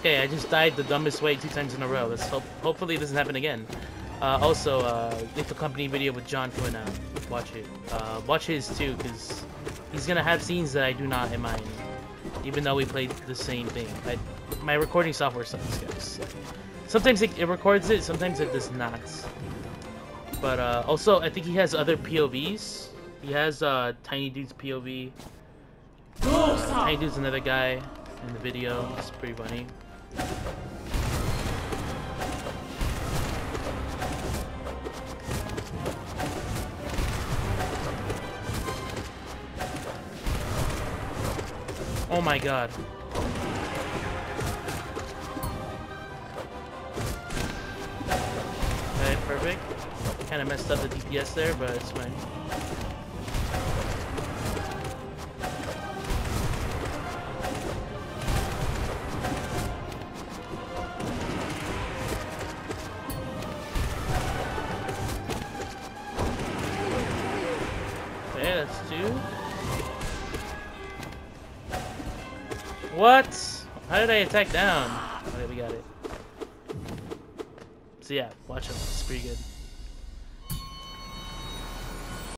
Okay, I just died the dumbest way two times in a row. Let's hope. Hopefully, it doesn't happen again. Uh, also, uh, Lethal Company video with John coming out. Watch it. Uh, watch his too, because he's gonna have scenes that I do not in mine. Even though we played the same thing. I, my recording software sucks, guys. Sometimes it, it, records it, sometimes it does not. But uh, also, I think he has other POVs. He has uh, Tiny Dude's POV. Uh, Tiny Dude's another guy in the video. It's pretty funny. Oh my god. Okay, perfect. Kinda messed up the DPS there, but it's fine. That's two. What? How did I attack down? Okay, we got it. So yeah, watch him. It's pretty good.